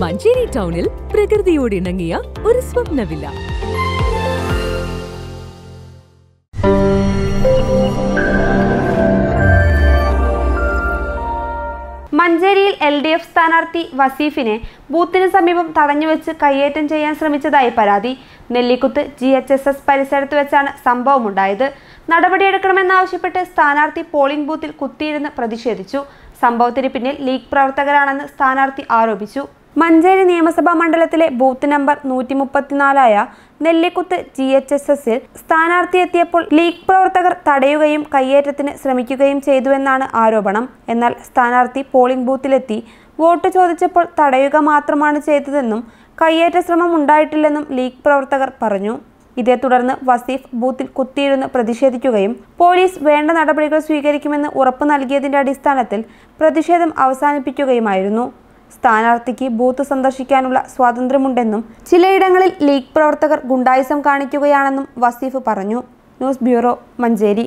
മഞ്ചേരി ടൗണിൽ പ്രകൃതിയോട് ഇണങ്ങിയ ഒരു സ്വപ്ന വില്ല മഞ്ചേരിയിൽ എൽ ഡി എഫ് സ്ഥാനാർത്ഥി വസീഫിനെ ബൂത്തിന് സമീപം തടഞ്ഞുവെച്ച് കയ്യേറ്റം ചെയ്യാൻ ശ്രമിച്ചതായി പരാതി. Nellikuth G H S S പരിസരത്ത് വെച്ചാണ് സംഭവമുണ്ടായത്. നടപടിയെടുക്കണമെന്നാവശ്യപ്പെട്ട് സ്ഥാനാർത്ഥി പോളിംഗ് ബൂത്തിൽ കുത്തിയിരുന്ന് പ്രതിഷേധിച്ചു. സംഭവത്തിന് പിന്നിൽ ലീഗ് പ്രവർത്തകരാണെന്ന് സ്ഥാനാർത്ഥി ആരോപിച്ചു. മഞ്ചേരി നിയമസഭാ മണ്ഡലത്തിലെ ബൂത്ത് നമ്പർ നൂറ്റി മുപ്പത്തിനാലായ നെല്ലിക്കുത്ത് ജി എച്ച് എസ് എസിൽ സ്ഥാനാർത്ഥി എത്തിയപ്പോൾ ലീഗ് പ്രവർത്തകർ തടയുകയും കയ്യേറ്റത്തിന് ശ്രമിക്കുകയും ചെയ്തുവെന്നാണ് ആരോപണം. എന്നാൽ സ്ഥാനാർത്ഥി പോളിംഗ് ബൂത്തിലെത്തി വോട്ട് ചോദിച്ചപ്പോൾ തടയുക മാത്രമാണ് ചെയ്തതെന്നും കയ്യേറ്റ ശ്രമം ഉണ്ടായിട്ടില്ലെന്നും ലീഗ് പ്രവർത്തകർ പറഞ്ഞു. ഇതേ തുടർന്ന് വസീഫ് ബൂത്തിൽ കുത്തിയിരുന്ന് പ്രതിഷേധിക്കുകയും പോലീസ് വേണ്ട നടപടികൾ സ്വീകരിക്കുമെന്ന് ഉറപ്പു നൽകിയതിന്റെ അടിസ്ഥാനത്തിൽ പ്രതിഷേധം അവസാനിപ്പിക്കുകയുമായിരുന്നു. സ്ഥാനാർത്ഥിക്ക് ബൂത്ത് സന്ദർശിക്കാനുള്ള സ്വാതന്ത്ര്യമുണ്ടെന്നും ചിലയിടങ്ങളിൽ ലീഗ് പ്രവർത്തകർ ഗുണ്ടായിസം കാണിക്കുകയാണെന്നും വസീഫ് പറഞ്ഞു. News bureau Manjeri.